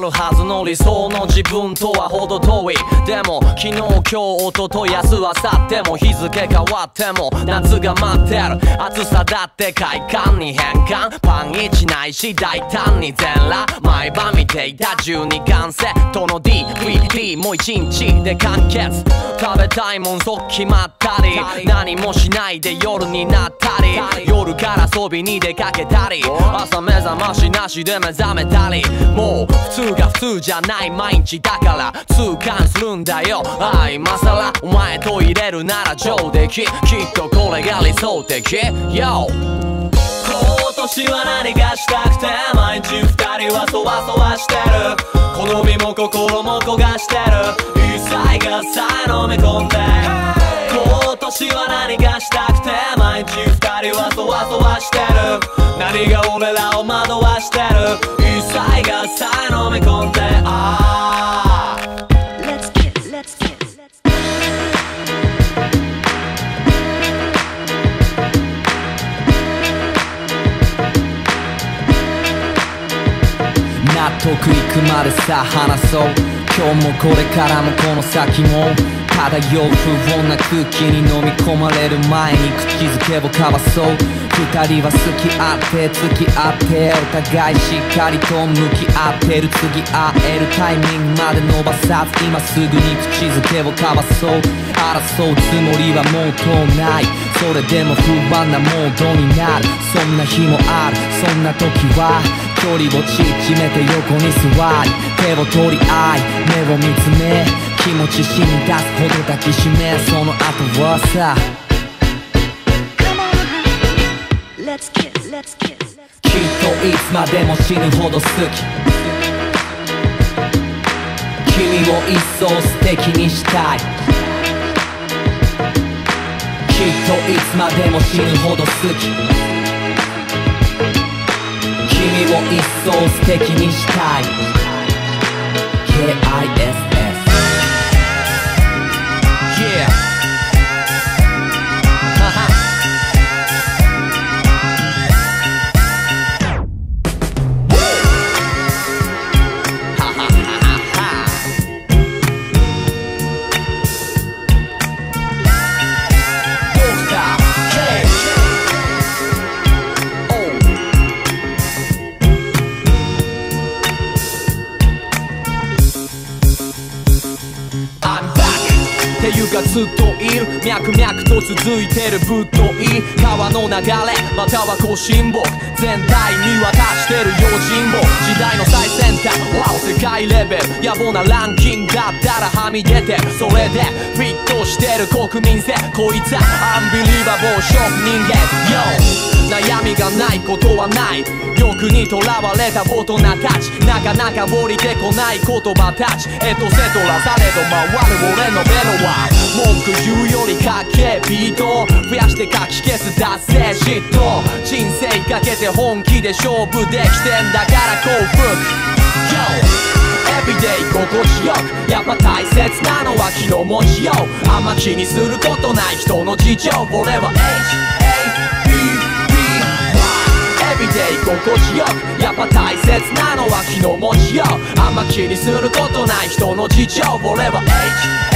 交わの理想の自分とは程遠い。でも昨日今日一昨日明日明後日も日付変わっても夏が待ってる。暑さだって快感に変換。パン一ないし大胆に全裸。毎晩見ていた12巻セットの DVD もう一日で完結。食べたいもんそ決まったり。何もしないで夜になったり。夜から遊びに出かけたり。朝目覚ましなしで目覚めたり。もう普通が普通。じゃない毎日だから。痛感するんだよ。ああ今さらお前と入れるなら上出来。きっとこれが理想的。Yo 今年は何がしたくて毎日二人はそわそわしてる。好みも心も焦がしてる。一切がさえ飲み込んで。今年は何がしたくて毎日二人はそわそわしてる何が俺らを惑わしてる。一切がさえ飲み込んでああ Let's kiss, let's kiss. Let's kiss. 納得いくまでさ話そう。今日もこれからもこの先も漂う不穏な空気に飲み込まれる前に口づけを交わそう。二人は好き合って付き合ってお互いしっかりと向き合ってる次会えるタイミングまで伸ばさず今すぐに口づけを交わそう。争うつもりはもうとない。それでも不安なモードになる。そんな日もある。そんな時は距離を縮めて横に座り手を取り合い目を見つめ気持ち染み出すほど抱きしめその後はさ. Let's kiss, let's kiss. きっといつまでも死ぬほど好き君を一層素敵にしたいきっといつまでも死ぬほど好き君を一層素敵にしたい KISS ていうかずっといる。脈々と続いてるぶっとい。川の流れ。または更新木。全体見渡してる用心棒。時代の最先端。わお世界レベル。野暮なランキングだったらはみ出て。それでフィットしてる国民性。こいつはアンビリバボーショック人間 Yo 悩みがないことはない。欲にとらわれた大人たち。なかなか降りてこない言葉たち。エトセトラされど回る俺のベロは。文句言うよりかっけえビート増やしてかき消す達成嫉妬人生かけて本気で勝負できてんだから幸福 Yo! Everyday 心地よくやっぱ大切なのは気の持ちよう。あんま気にすることない人の事情。俺はて居心地よくやっぱ大切なのは気の持ちようあんま気にすることない人の事情。俺は H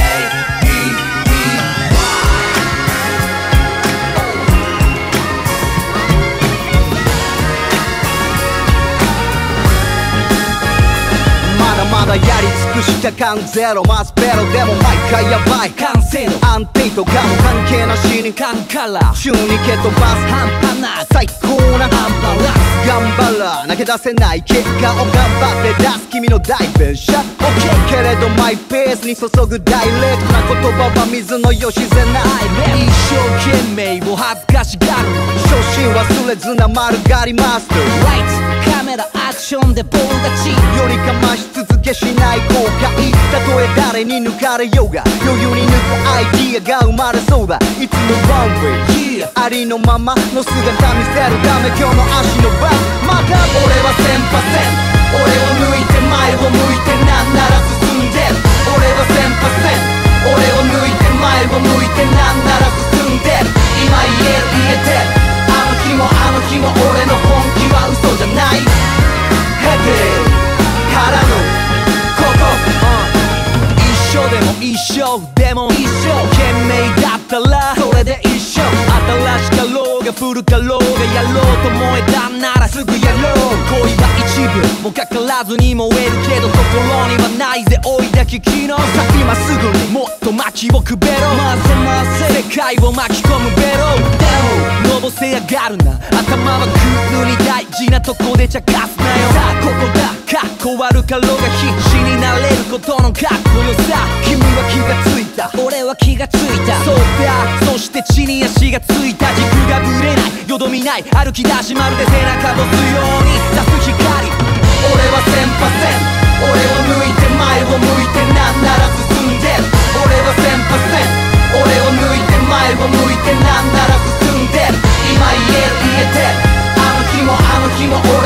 だやり尽くした感ゼロ。マスペロでも毎回やばい。完成度安定とかも関係なしにカンカラー宙に蹴飛ばす半端な。最高なアンバランス頑張らなき出せない結果を頑張って出す君の代弁者。OK けれどマイペースに注ぐダイレクトな言葉は水のよしぜない。一生懸命を恥ずかしがる。初心忘れずな丸刈りマスター。クションで棒立ちよりかまし続けしない後悔たとえ誰に抜かれようが余裕に抜くアイディアが生まれそうだいつもランウェイ Yeah ありのままの姿見せるため今日の足の番また俺は1000%俺を抜いて前を向いてなんなら進んでる俺は1000%俺を抜いて前を向いてなんなら進んでる今言える言えてるあの日もあの日も俺の本気は嘘じゃないからのここ、一生でも一生でも一生懸命だったらそれで一緒新しかろうが古かろうがやろうと燃えたならすぐやろう恋は一部もかからずに燃えるけど心にはないぜ追いだき昨日さ今すぐにもっと巻きをくべろ混ぜ混ぜ世界を巻き込むベロ。でものぼせやがるな。頭はクールに大事なとこで茶化すなよ。さあここだ。かっこ悪かろうが必死になれることのかっこよさ。君は気がついた。俺は気がついた。そうだそして地に足がついた。軸がぶれない。よどみない。歩き出しまるで背中を押すように。差す光。俺は1000%俺を抜いて前を向いてなんなら進んでる。俺は1000%俺を抜いて前を向いてなんなら今言える言えて。あの日もあの日も俺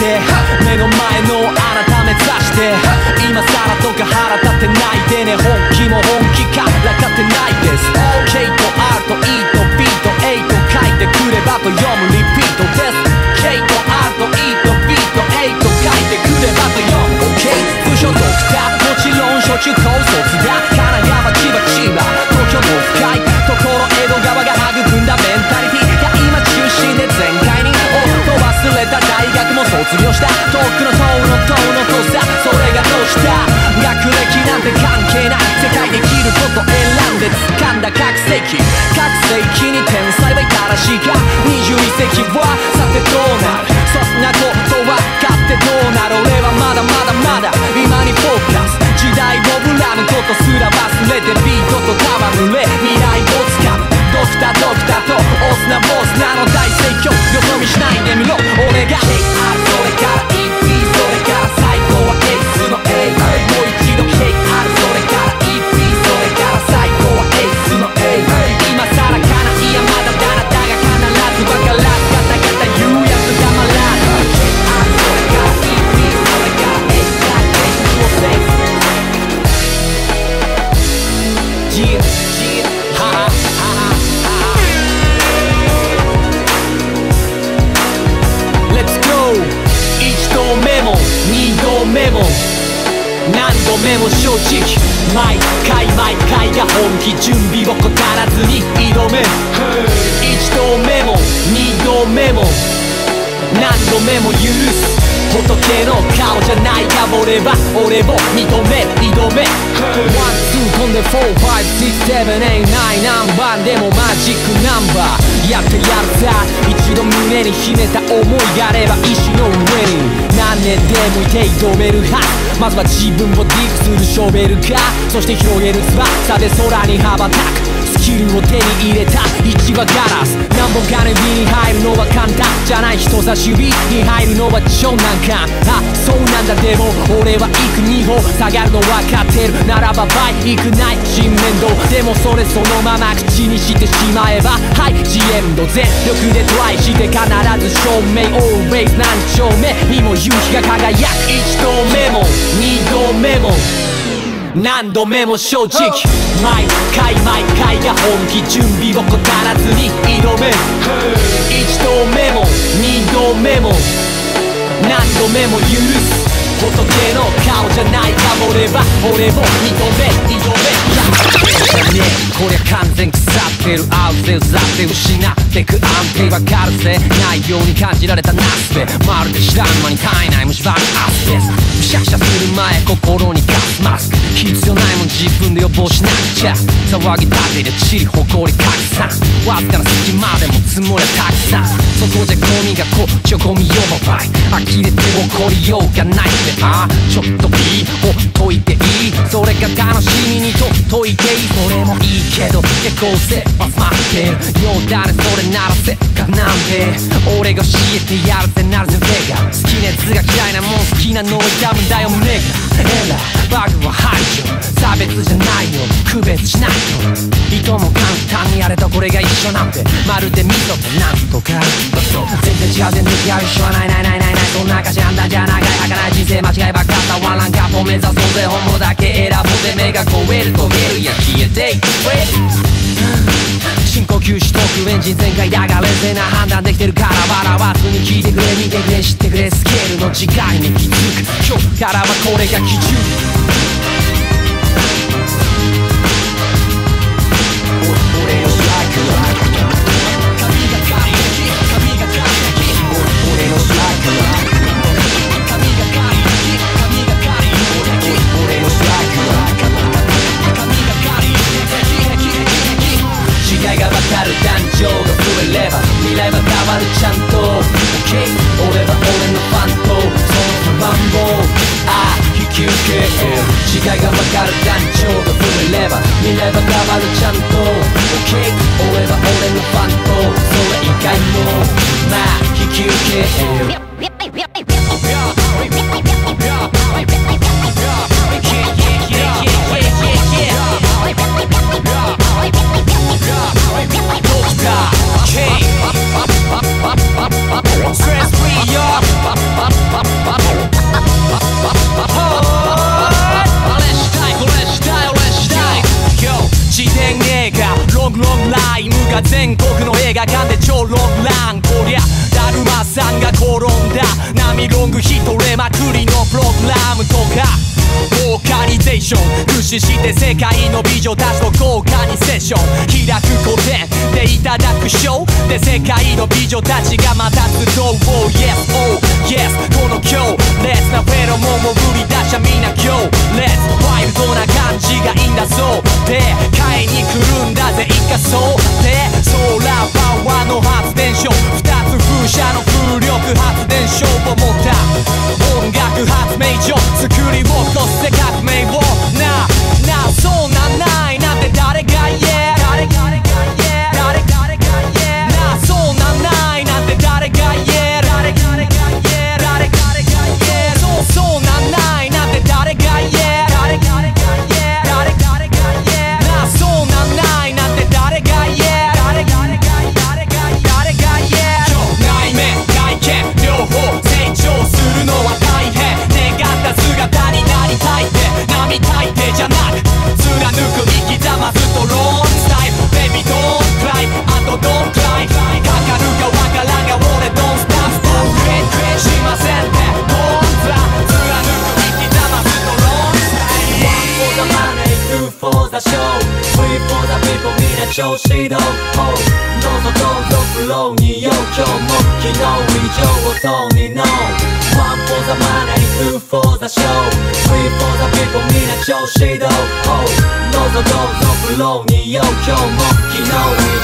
て目の前のあなた目指して今更とか腹立ってないでね本気も本気からかってないです。K と R と E と B と A と書いてくればと読む。リピートです K と R と E と B と A と書いてくればと読む。OK 不所属だもちろん小中高卒だ。卒業した遠くの遠の遠のとさそれがどうした学歴なんて関係ない世界で生きること選んで掴んだ覚醒器覚醒器に天才はいたらしいか21世紀はさてどうなるそんなこと分かってどうなる俺はまだまだまだ今にフォーカス時代を恨むことすら忘れてビートと戯れ未来をつかむドクタードクターと押すな坊主なの大盛況。よそ見しないでみろ。俺が。KR それから EP それから何度目も正直毎回毎回が本気準備を怠らずに挑め。一度目も二度目も何度目も許す。仏の顔じゃないが俺は俺を認め挑め。ワンツー飛んで4 5 6 7 8 9何番でもマジックナンバー。やってやるさ一度胸に秘めた思いがあれば石の上に。何年でもいて挑めるはずまずは自分をディープするショベルか。そして広げる翼で空に羽ばたく。スキルを手に入れた1はガラス。何本かの指に入るのは簡単じゃない人差し指に入るのは超難関あそうなんだでも俺は行く2歩下がるの分かってる。ならば倍行くない新面倒。でもそれそのまま口にしてしまえば。はい GM 度全力でトライして必ず証明 Always 何丁目？にも夕日が輝く。1度目も。2度目も。何度目も正直。毎回毎回が本気準備を怠らずに挑め一度目も二度目も何度目も許す。仏の顔じゃないかもれば俺も認め認めねえこりゃ完全腐ってる合うぜうざって失ってく安定わかるぜないように感じられたなすべまるで知らん間に体内虫歯にアスベストシャシャする前心にガスマスク必要ないもん自分で予防しなくちゃ騒ぎ立てでチリ誇り拡散わずかな隙間でも積もりゃたくさんそこじゃゴミがこっちょゴミ呼ばばい呆れて怒りようがないってああちょっといいほっといていいそれが楽しみにとっといていいそれもいいけど結構切羽詰まってるようだねそれならせっかなんで俺が教えてやるぜなるぜベガ好きなやつが嫌いなもん好きなのを痛むんだよネガエラーバグは排除差別じゃないよ区別しないといとも簡単にあれとこれが一緒なんてまるで味噌となんとかそう全然違う全然違う一緒はないないないないないそんな歌詞なんだじゃ長い儚い人生間違いばっかったワンランカップを目指そうぜ本物だけ選ぼうぜ目が超えると見えるや消えていく深呼吸しとくエンジン全開だが冷静な判断できてるから笑わずに聞いてくれ見てくれ知ってくれスケールの違いに気づく今日からはこれが基準。俺のスライクは髪が刈り抜き髪が刈り抜き俺のスライクはる男女が増えれば未来は変わるちゃんと OK 俺は俺のファンとその不満をああ引き受け違いが分かる男女が増えれば未来は変わるちゃんと OK 俺は俺のファンとそれ以外もまあ引き受け自ン駆使して世界の美女たちと豪華にセッション開く古典でいただくショーで世界の美女たちがまた集う Oh yes oh yes この今日レスなフェロモンを売り出しゃみんな今日レスワイルドな感じがいいんだそうで買いに来るんだぜ一家そう。でソーラーパワーの発電所。二つ風車の風力発電所を持った。音楽発明所。作り起こして革命を。なあなそうなんない並大抵じゃなく貫く生き様ストロンスタイル Baby don't cry あと don't cry かかるかわからんが俺 don't stop stop クレイクレイしませんって Don't try 貫く生き様ストロンスタイル One for the money, two for the show Three for the people みんな調子どうどうぞどうぞフローによ今日も昨日以上音に know One for the money, two for the show. Three for the people みんな調子どうどうぞどうぞどうぞフローによ今日も昨日以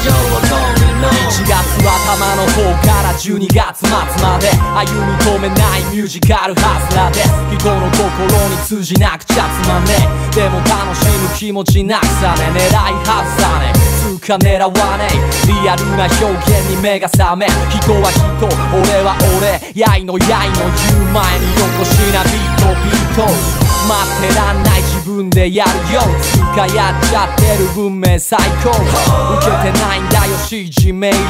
上を通りの1月頭の方から12月末まで歩み止めないミュージカルハスラーです人の心に通じなくちゃつまんねえでも楽しむ気持ちなくさね狙いはずさねつうか狙わねえリアルな表現に目が覚め人は人俺は俺やいのやいのう前によこしなビートビート待ってらんない自分でやるよ。つかやっちゃってる文明最高。受けてないんだよ指示命令こ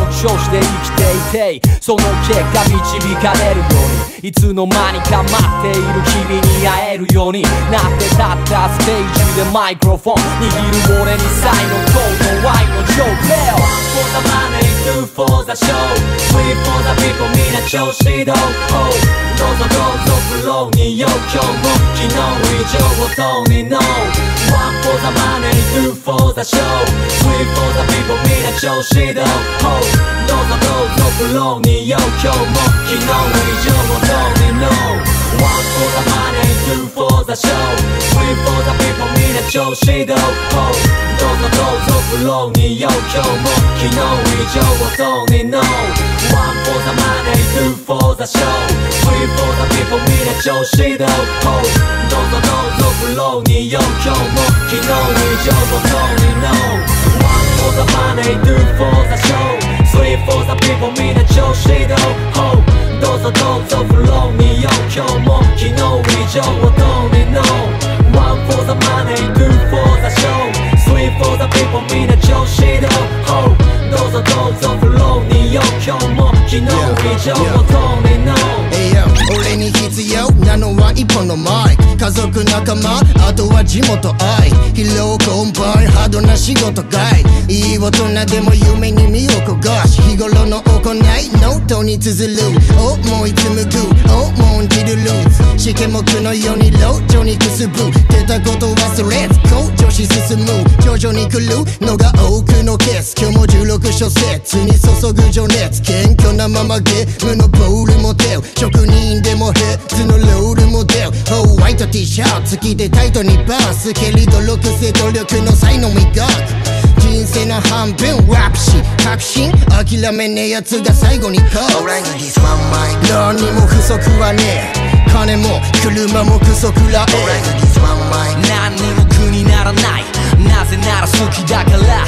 の調子で生きていてその結果導かれるように。いつの間にか待っている君に会えるように。なって立ったステージでマイクロフォン握る俺に才のコードワイのジョーク For the money, do for the show Sweet for the people みんな調子どう？どうぞどうぞフローによ今日も昨日以上を通りの。One for the money, two for the show Three for the people みんな調子どうどうぞどうぞフローによ今日も昨日以上を通りの One for the money, two for the show Sweet for the people みんな調子どうどうぞどうぞフローによ今日も昨日以上を通りの One for the money, two for the show Sweet for the people みんな調子どうどうぞどうぞフローによ今日も昨日以上を通りの One for the money, two for the show Sweet for the people みんな調子どう どうぞどうぞフローによ今日も昨日以上を通りの One for the money, two for the show. Sweet for the people みんな調子どうどうぞどうぞフローによ今日も昨日以上を通りの Hey yo 俺に必要。なのは一本のマイク。家族仲間。あとは地元愛。疲労困憊。ハードな仕事外い。い大人でも夢に身を焦がし。日頃の行い。ノートに綴る。思い紡ぐ。重んじるルーツ試験目のように路上にくすぶ。出たこと忘れず向上し進む。徐々に来る。のが多くのケース。今日も16小節に注ぐ情熱。謙虚なままゲームのボールモデル職人でもヘッズのロールモデルホワイト T シャツ着てタイトにバース。蹴り努力せ努力の才能磨く人生の半分ラッ。プし確信諦めねえやつが最後に勝つ。何にも不足はねえ。金も車もクソくらえ何にも苦にならない。なぜなら好きだから。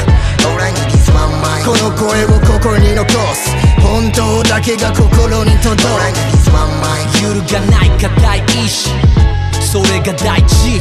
この声を心に残す。本当だけが心に届く揺るがない固い意志それが大事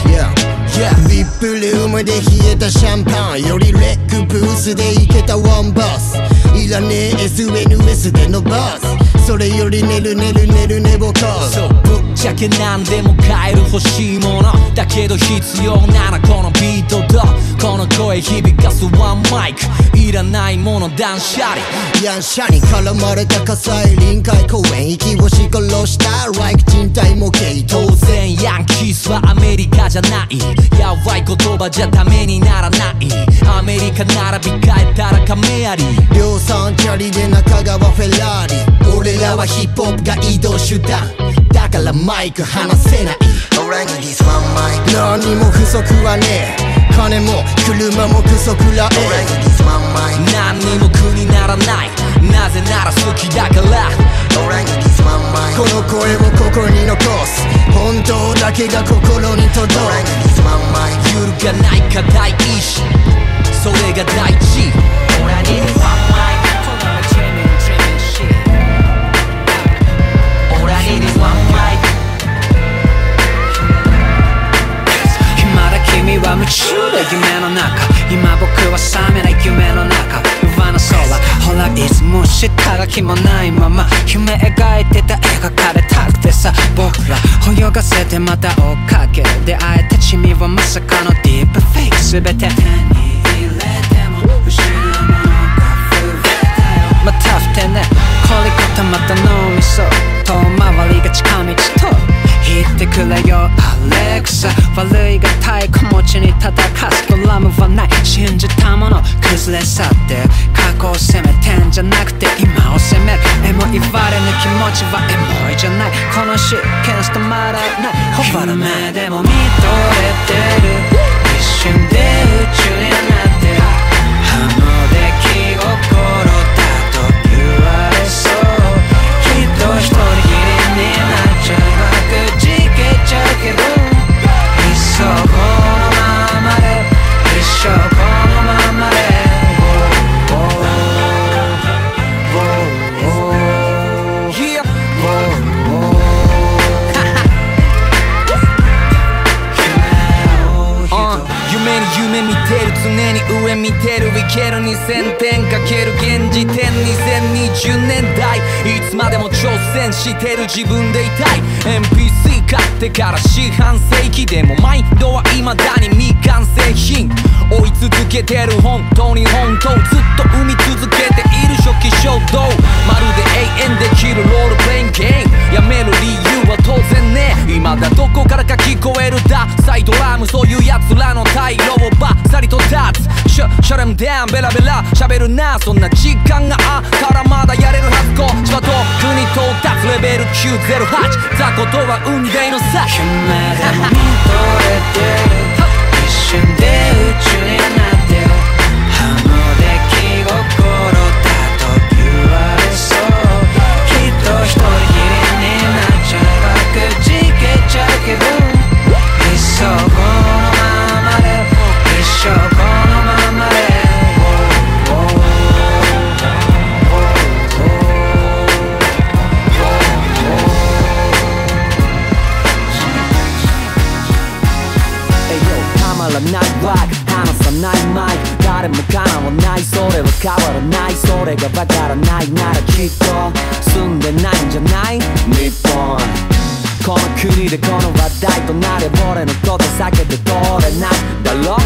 Yeah. ビップルームで冷えたシャンパン。よりレッグブースで行けたワンバス。いらねえ SNS でのバスそれより寝る寝る寝る寝ぼかそう。ぶっちゃけ何でも買える欲しいもの。だけど必要ならこのビートとこの声響かすワンマイクいらないもの断捨離ヤンシャに絡まれた火災臨海公園息をし殺した。Like 人体模型当然ヤンキースはアメリカじゃない。やばい言葉じゃダメにならない。アメリカ並び替えたら亀有。量産チャリで中川フェラーリ。俺らはヒップホップが移動手段。だからマイク離せない。何にも不足はねえ金も車もクソくらえ何にも苦にならないなぜなら好きだからこの声を心に残す本当だけが心に届く揺るがない固い意志それが大事 All I need is one mic. 君は夢中で夢の中。今僕は冷めない夢の中。上の空ほらいつも下がきもないまま。夢描いてた描かれたくてさ。僕ら泳がせてまた追っかけ。出会えた君はまさかのディープフェイク。全て手にぬ気持ちはエモいじゃない。このシーケンス止まらない。他の目でも見戦してる自分でいたい。鉛筆買ってから四半世紀でもマインドは未だに未完成品。追い続けてる本当に本当ずっと生み続けている初期衝動。まるで永遠できるロールプレインゲーム。やめる理由は当然ね。未だどこからか聞こえるダサイドラムそういう奴らの退路をバッサリと立つシュシャレムダウンベラベラ。喋るなそんな時間があったらまだやれるはずこ。っちは遠くに到達レベル908雑魚とは運命の差夢でも見とれてる一瞬で宇宙になってる変わらないそれがわからないならきっと。住んでないんじゃない？日本。この国でこの話題となれば俺のこと避けて通れない？だろ？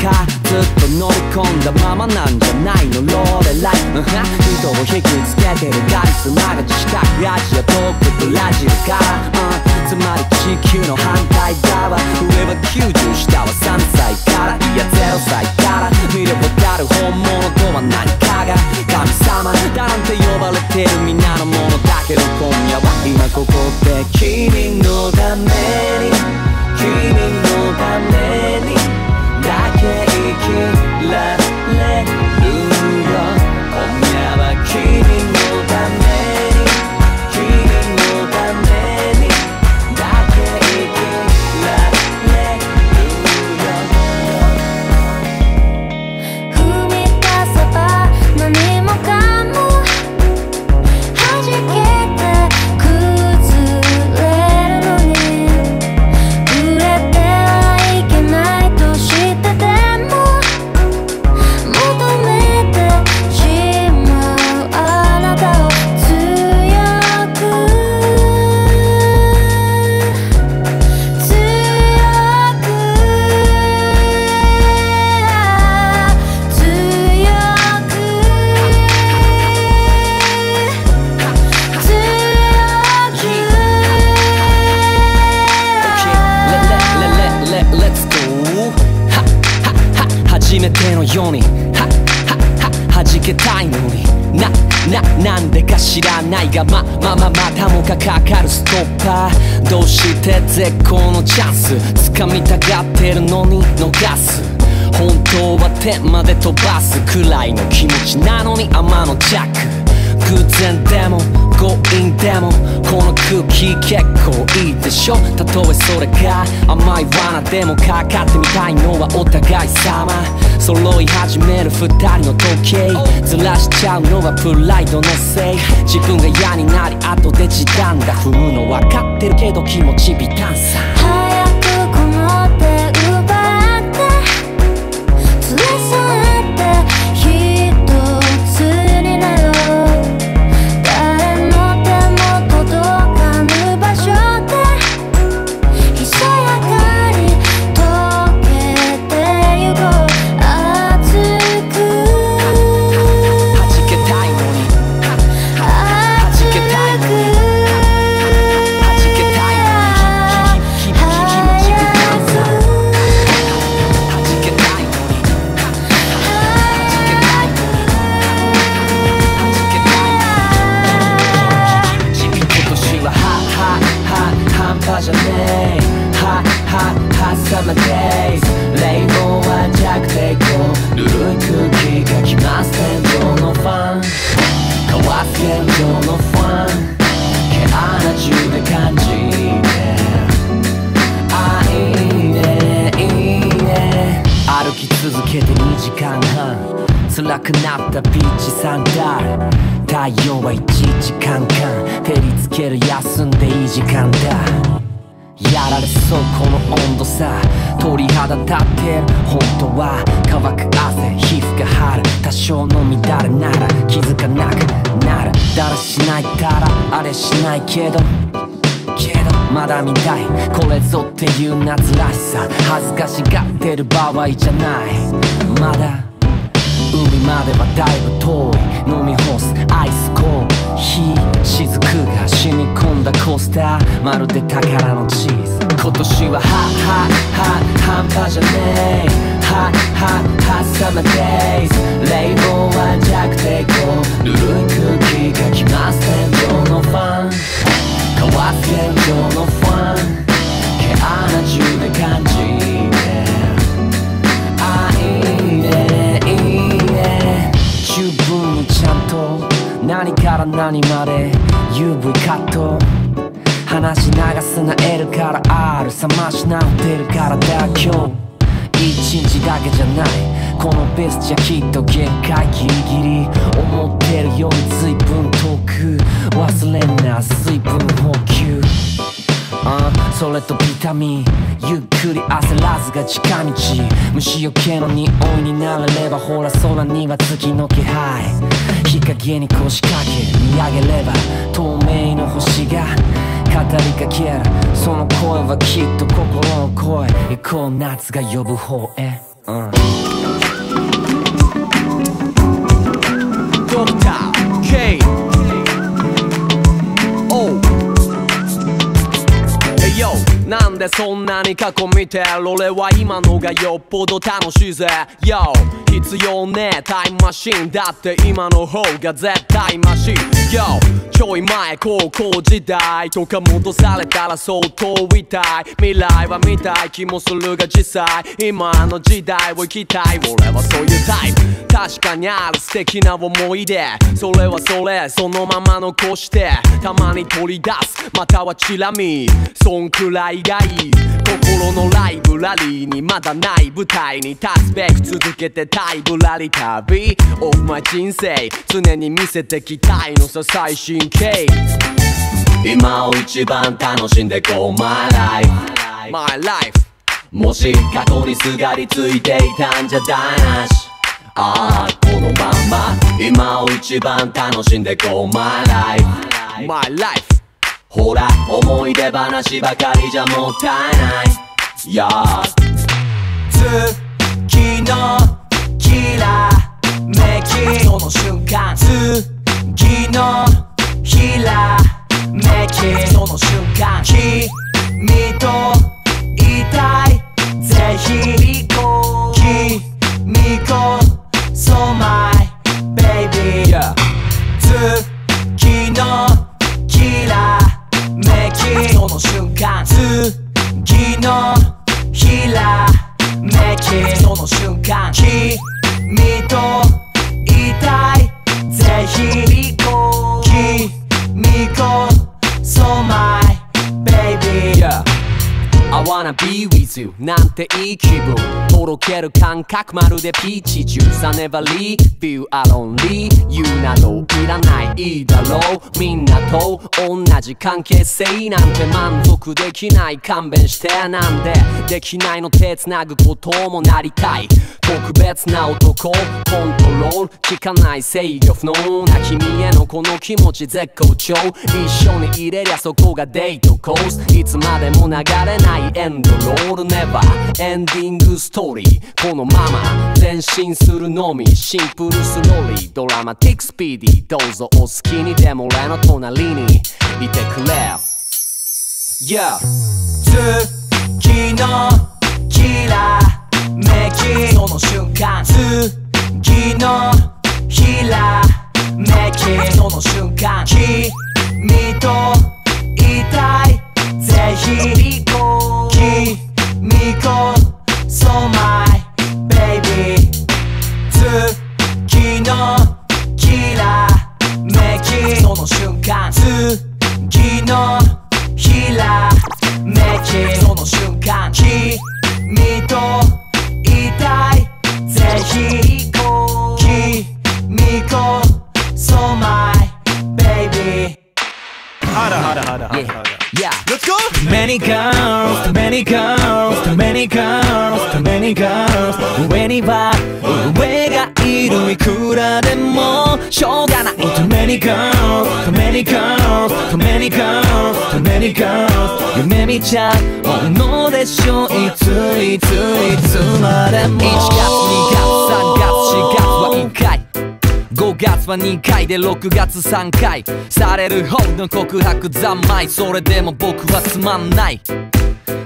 かずっと乗り込んだままなんじゃないの？ローレライうん人を引きつけてるガリスマが近くアジア遠くブラジルか。ら、つまり地球の反対側。上は90下は3歳からいや0歳から見ればわかる本物とは何かが神様だなんて呼ばれてる皆のものだけど今夜は今ここで君のために。君のためにだけ生きられるよ。今夜は君の人の時計ずらしちゃうのはプライドのせい。自分が嫌になり後で時短だ。踏むの分かってるけど気持ち微淡さけどけどまだ見たい。これぞっていう夏らしさ。恥ずかしがってる場合じゃない。まだ海まではだいぶ遠い。飲み干すアイスコーヒー。雫が染み込んだコースター。まるで宝のチーズ。今年はハハハ半端じゃねえハハハサマーデイズレイボーは弱抵抗じゃきっと限界ギリギリ思ってるより随分遠く忘れんな水分補給あそれとビタミンゆっくり焦らずが近道虫よけの匂いになれればほら空には月の気配。日陰に腰掛け見上げれば透明の星が語りかける。その声はきっと心の声。行こう夏が呼ぶ方へ、うん、ドでそんなに過去見てる俺は今のがよっぽど楽しいぜ。Yo 必要ねタイムマシンだって今の方が絶対マシ Yo ちょい前高校時代とか戻されたら相当痛い。未来は見たい気もするが実際今の時代を生きたい。俺はそういうタイプ。確かにある素敵な思い出。それはそれそのまま残してたまに取り出す。またはチラ見。そんくらいが心のライブラリーにまだない舞台に立つべく続けてタイブラリ旅。オフマイ人生常に見せてきたいのさ最新形。今を一番楽しんでこう My life My life もし過去にすがりついていたんじゃ台無しああこのまんま。今を一番楽しんでこう My life My life ほら思い出話ばかりじゃもったいない。や月のきらめき。その瞬間次のひらめき。その瞬間君といたいぜひ。君こそ my baby、yeah. 月のきらめきその瞬間次のひらめきその瞬間君といたい。ぜひ wanna be with you. なんていい気分。とろける感覚まるでピーチジュース I never leave you lonely You などいらない。いいだろう。みんなと同じ関係性なんて満足できない。勘弁してなんで。できないの手つなぐこともなりたい。特別な男コントロール。効かない制御不能な君へのこの気持ち絶好調。一緒に入れりゃそこがデートコース。いつまでも流れないエンドロール never ending story。このまま前進するのみ simple slowly。 dramatic speedy。どうぞお好きにでも俺の隣に。いてくれ Yeah 月のきらめきその瞬間。次のひらめき。その瞬間。君といたいぜひ君こそ my baby 月のきらめきその瞬間次のひらめきその瞬間君といたいぜひ Let's go! Too many girls, too many girls, too many girls, too many girls 上には上がいるいくらでもしょうがない Too many girls, too many girls, too many girls, too many girls 夢見ちゃうのでしょいついついつまでも1月2月3月4月は1回5月は2回で6月3回。される方の告白三昧。それでも僕はつまんない。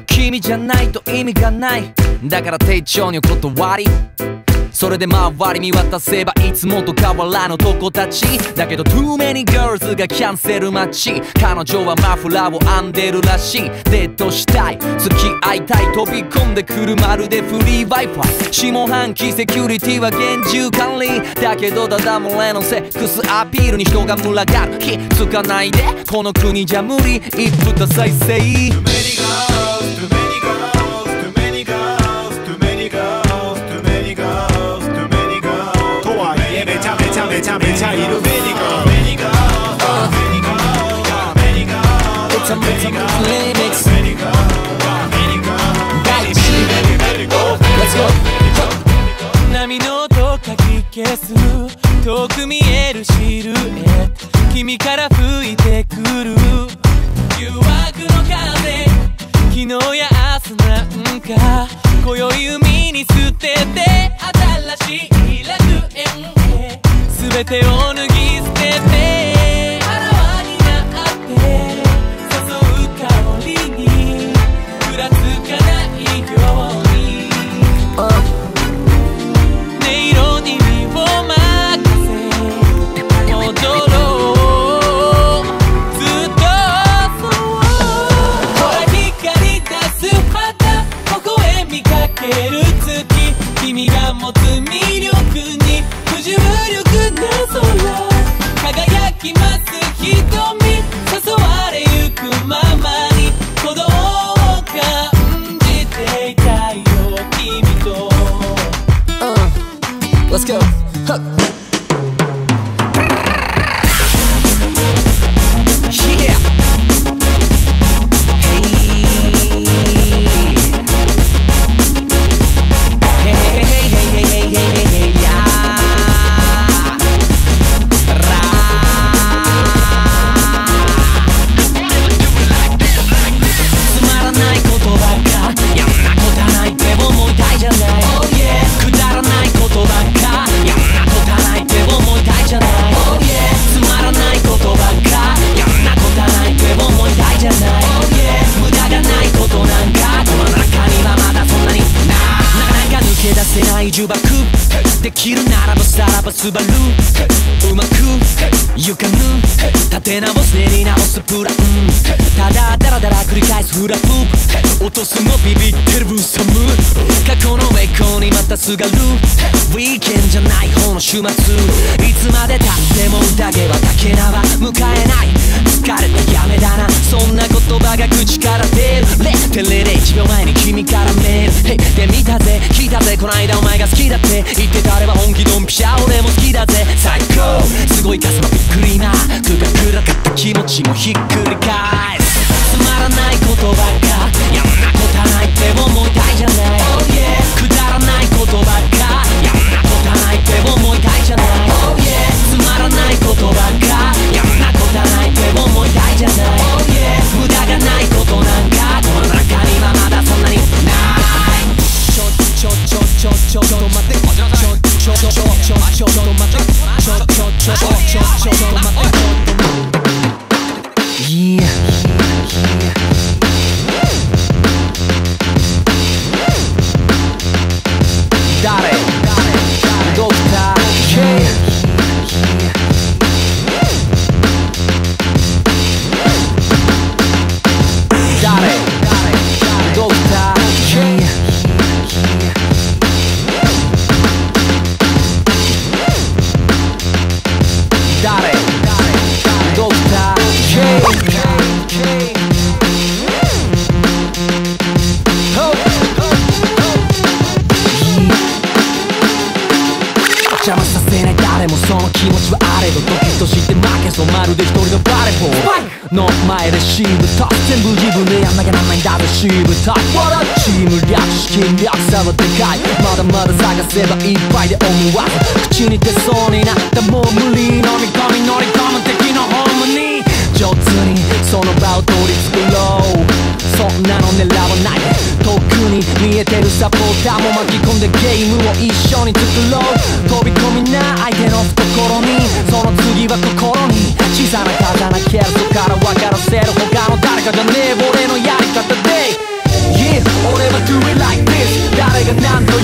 君じゃないと意味がない。だから丁重にお断り。それで周り見渡せばいつもと変わらぬ男たち。だけど Too many girls がキャンセル待ち。彼女はマフラーを編んでるらしい。デートしたい。付き合いたい飛び込んでくるまるでフリー Wi-Fi 下半期セキュリティは厳重管理。だけどダダ漏れのセックスアピールに人が群がる。気つかないで。この国じゃ無理。一夫多妻制茶色ベニガーベニガーベニガーベニガーベニガーベニガーベニガーベニガーベニ波の音かき消す遠く見えるシルエット君から吹いてくる誘惑の風昨日や明日なんか今宵海に捨てて新しい楽園へ全てを脱ぎ捨てて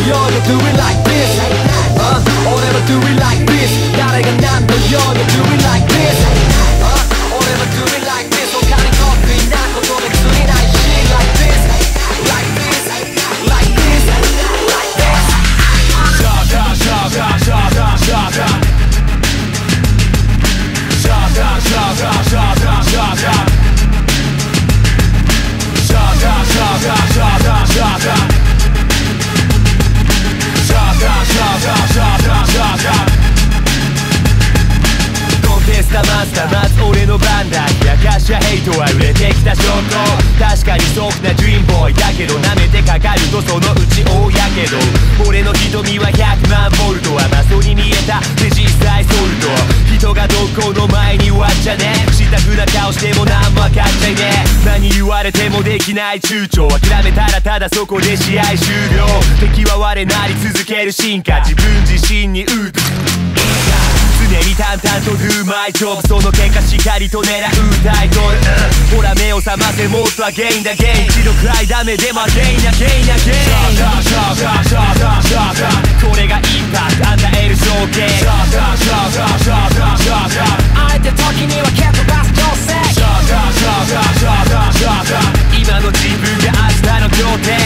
Y'all, to do it like this, uh, or never do it like ない躊躇諦めたらただそこで試合終了。敵は我なり続ける進化。自分自身に打つ。常に淡々と Do my job その結果しっかりと狙うタイトル、うんほら目を覚ませもっとアゲインだゲイン一度くらいダメでもアゲインアゲインアゲインこれがインパクト与える証券あえて時には蹴飛ばす調整今の自分が明日の協定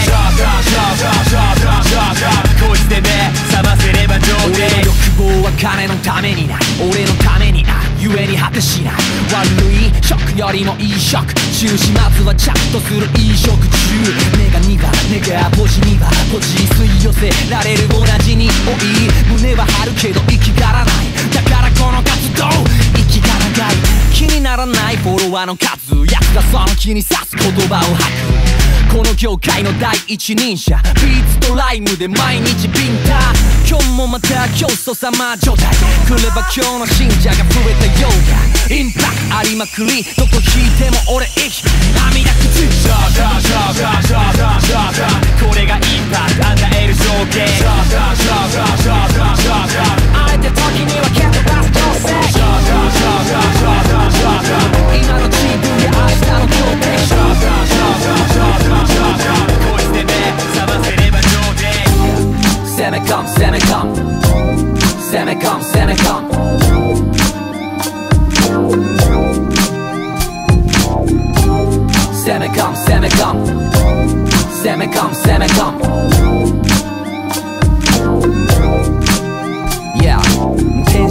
こいつで目覚ませれば上俺の欲望は金のためにない。俺のためにあゆえに果てしない。悪い食よりもい。い食中始末はちゃんとするい。い食中目が苦目がポジにはポジ吸い。寄せられる同じに多い胸は張るけど息がらない。だからこの活動気にならないフォロワーの数奴がその気に刺す言葉を吐くこの業界の第一人者ビーツとライムで毎日ビンタ今日もまた教祖様状態来れば今日の信者が増えたようだインパクトありまくりどこ引いても俺息涙口これがインパクト与える証券あえて時には蹴飛ばす Semicom, Semicom. Semicom, Semicom. Semicom, Semicom Semicom, Semicom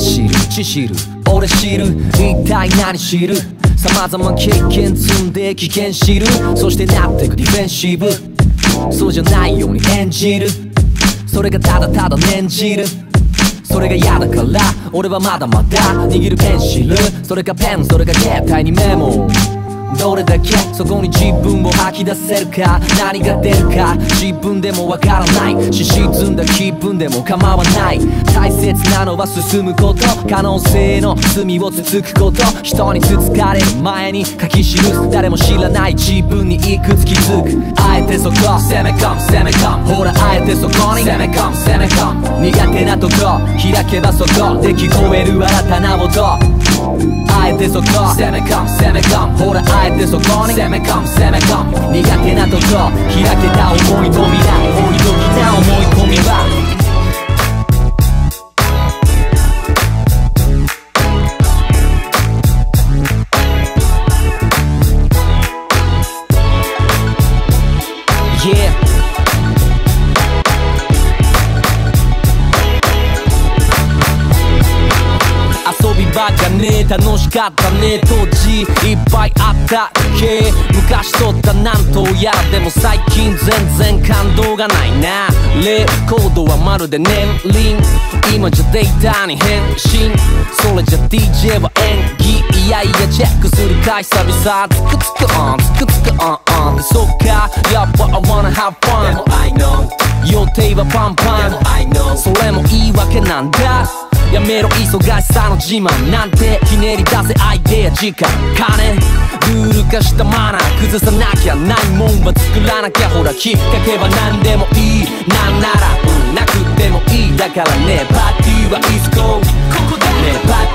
知る知知る俺知る一体何知る？様々経験積んで危険知る？そしてなってくディフェンシブ。そうじゃないように演じる。それがただただ念じる。それが嫌だから俺はまだまだ握るペンシル。それがペンそれが携帯にメモ。どれだけそこに自分を吐き出せるか何が出るか自分でもわからない。し沈んだ気分でも構わない。大切なのは進むこと可能性の罪をつつくこと。人につつかれる。前に書き記す。誰も知らない。自分にいくつ気づく。あえてそこ。攻め込む。攻め込む。ほらあえてそこに。攻め込む。攻め込む。苦手なとこ。開けばそこ。で聞こえる新たな音。あえてそこ。攻め込む。攻め込む。ほらあえてそこに。攻め込む攻め込む。苦手なとこ開けた思い扉追いときな思い込みは。楽しかったね当時いっぱいあったっけ昔撮ったなんとやでも最近全然感動がないな。レコードはまるで年輪今じゃデータに変身。それじゃ DJ は演技いやいやチェックするか久々つくつくうんつくつくうんうんでそっか。やっぱ I wanna have fun でも I know 予定はパンパン。でも I know それも言い訳なんだやめろ忙しさの自慢なんてひねり出せアイデア時間金。ルール化したマナー崩さなきゃないもんは作らなきゃほらきっかけは何でもいい。なんなら、うん、なくてもいい。だからねパーティーはイスコーここだねパーティー。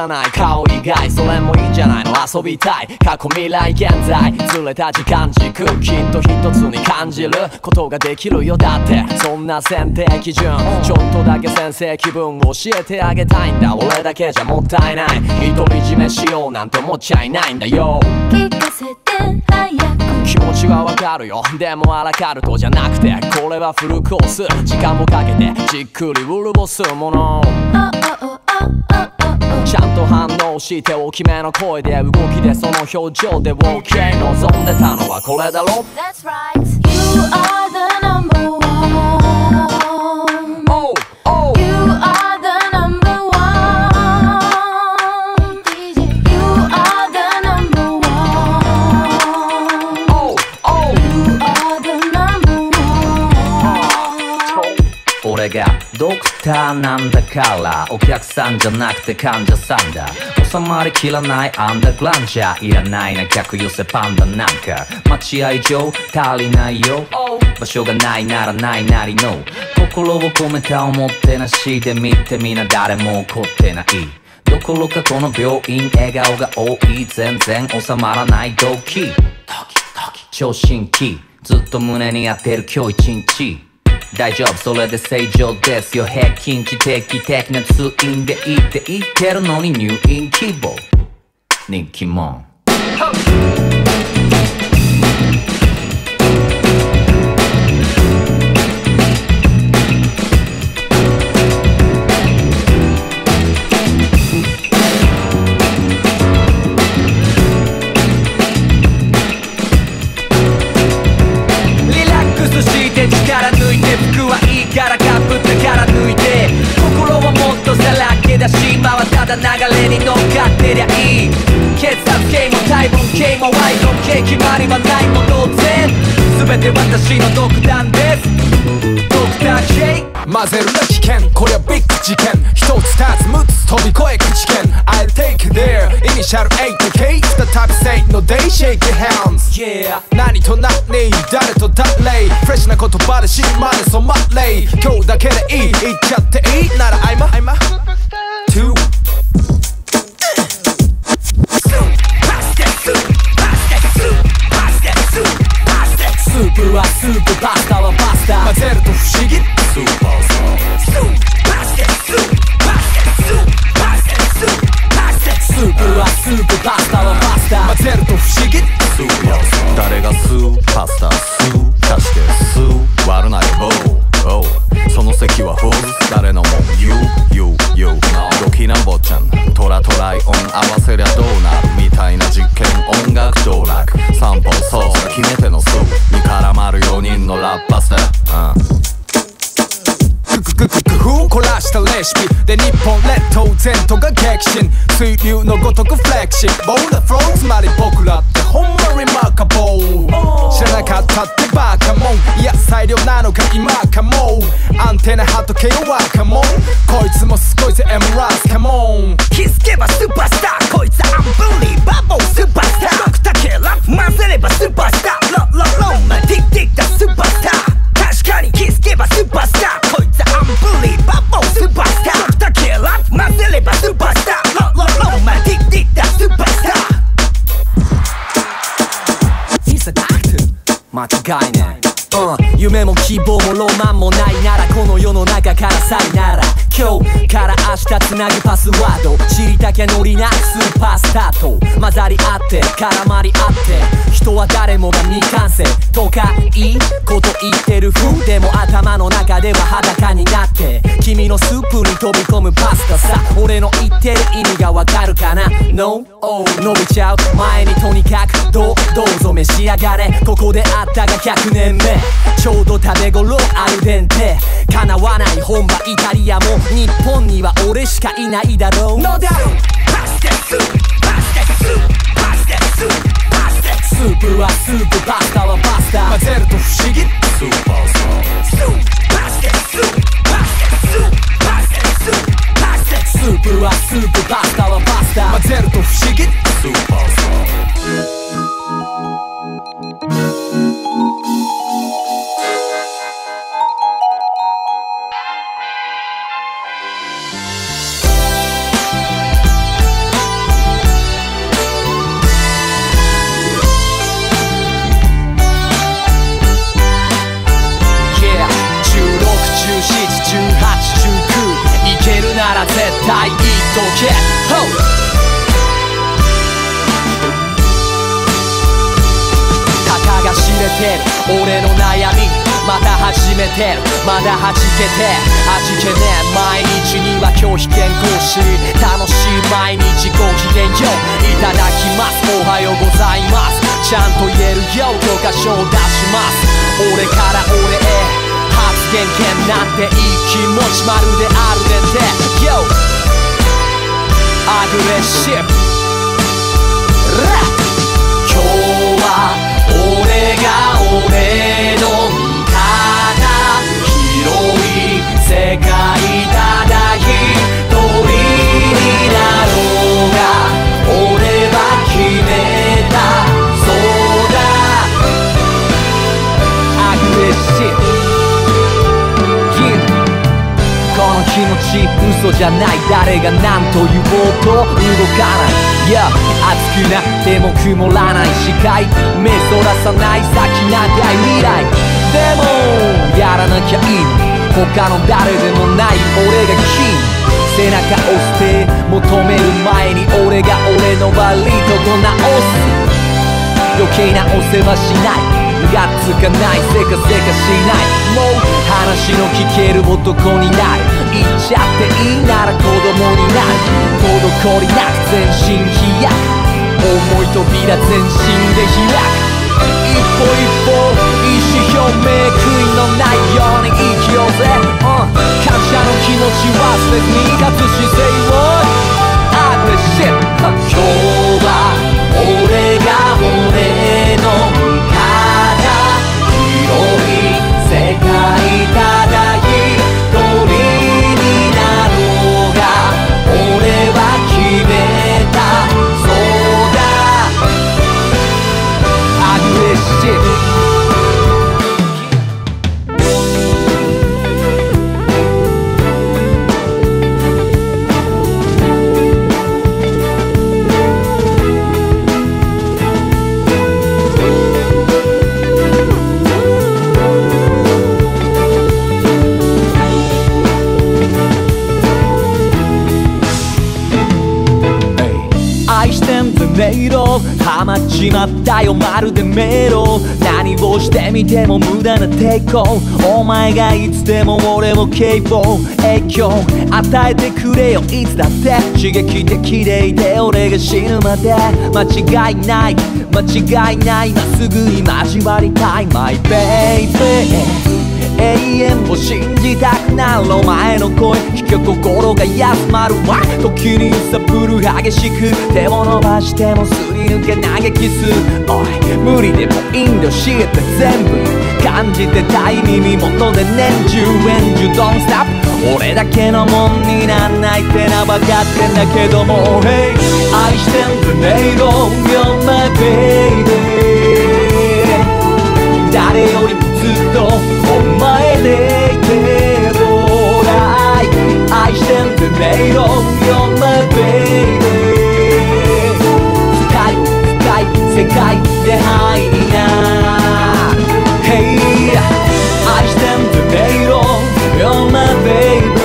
らない顔以外それもいいんじゃないの？遊びたい。過去未来現在。ずれた時間軸きっと一つに感じることができるよ。だってそんな選定基準。ちょっとだけ先生気分教えてあげたいんだ。俺だけじゃもったいない。独り占めしようなんて思っちゃいないんだよ。聞かせて早く。気持ちはわかるよ。でもアラカルトじゃなくてこれはフルコース。時間もかけてじっくり潤すものちゃんと反応して大きめの声で動きでその表情で OK 望んでたのはこれだろ。That's right. You are the number one. ドクターなんだから。お客さんじゃなくて患者さんだ。収まりきらない。アンダーグラウンじゃいらないな客寄せパンダなんか。待合上足りないよ。場所がないならないなりの。心を込めたおもてなしで見てみな誰も怒ってない。どころかこの病院笑顔が多い。全然収まらない動機。聴診器ずっと胸に当てる今日一日。大丈夫。それで正常です。よ平均値的的な通院でいいって言ってるのに入院希望。人気もん。だ流れに乗っかってりゃいい血圧計も体温計もワイドン系決まりはないも同然全て私の独断ですドクター K 混ぜるな危険こりゃビッグ事件。一つ二つ六つ飛び越え口剣。I'll take you there. イニシャル A と K 再び Say no day. Shake your hands. Yeah. 何と何誰と誰。フレッシュな言葉で死ぬまで染まれ今日だけでいい。言っちゃっていい。なら合間合間 Two ープはスープパスタはパスタ。混ぜると不思議。スーパーススープはスー。プパスタはパスタ混ぜると不思議。誰が吸うパスタ吸う足して吸う割るなよボー。おうその席はフォー誰のもん言う言う言うドキな坊ちゃんトラトライオン合わせりゃどうなるみたいな実験音楽道楽。散歩そう決めての数に絡まる4人のラッパスでうん。したレシピ。で日本列島全土が激震。水流のごとくフレキシボールフローつまり僕らってほんまリマーカボー知らなかったってバカもん。いや最良なのが今かもアンテナ張っとけよ若者。こいつもすごいぜエムラスカモン気づけばスーパースター。こいつアンブリーバボースーパースター。ドクターケラ混ぜればスーパースター。ロロロンマティッティッタスーパースター。確かに気づけばスーパースター。間違いねうん。夢も希望もロマンもないならこの世の中からさいなら。今日から明日つなぐパスワード。知りたきゃノリなスーパースタート混ざり合って絡まり合って。人は誰もが未完成とかいいこと言ってる風でも頭の中では裸になって。君のスープに飛び込むパスタさ。俺の言ってる意味がわかるかな？No? Oh. 伸びちゃう。前にとにかくどうどうぞ召し上がれ。ここであったが100年目。ちょうど食べ頃アルデンテ。叶わない本場イタリアも日本には俺しかいないだろう。No doubt. パステスパステスパステスパステススープはスープパスタはパスタ混ぜると不思議。スーパースタースーパステスパステスパステスパステススープはスープパスタはパスタ混ぜると不思議。スーパースター対言っとけ Ho! が知れてる。俺の悩みまた始めてる。まだ弾けて味気ねえ。毎日には拒否健康し楽しい毎日ごきげんよういただきます。おはようございます。ちゃんと言えるよう許可証を出します。俺から俺へ発言権なんていい気持ち。まるであるねんて。Yo! アグレッシブラ今日は俺が俺の味方広い世界ただ一人になろうが。じゃない。誰が何と言おうと動かない。いや熱くなっても曇らない視界。目そらさない先長い未来。でもやらなきゃいい。他の誰でもない俺がキン背中押して求める前に俺が俺の悪いとこ直す。余計なお世話しない。がっつかない。せかせかしない。もう話の聞ける男になる言っちゃっていいなら子供になる。滞りなく全身飛躍思い扉全身で開く一歩一歩意思表明悔いのないように生きようぜ、うん、感謝の気持ち忘れずに立つ姿勢をアグレッシブ今日は俺が俺のんぜ迷路ハマっちまったよ。まるで迷路。何をしてみても無駄な抵抗。お前がいつでも俺を警棒影響。与えてくれよ。いつだって。刺激的でいて俺が死ぬまで。間違いない。間違いない。まっすぐに交わりたい。My baby 永遠を信じたくなるお前の声聞け心が休まるわ時に揺さぶる激しく手を伸ばしてもすり抜け投げキスおい無理でもいいんだ知って全部。感じてたい耳元で年中円中 Don't stop 俺だけのもんになんないってな分かってんだけども Hey 愛してんぜねえろ You're my baby お前でいてごらい愛してんでねいろ You're my baby 深い深い世界で入りな Hey 愛してんでねいろ You're my baby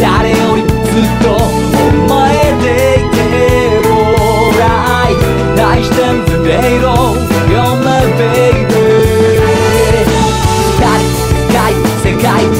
誰よりずっとお前でいてごらい愛してんでねいろ界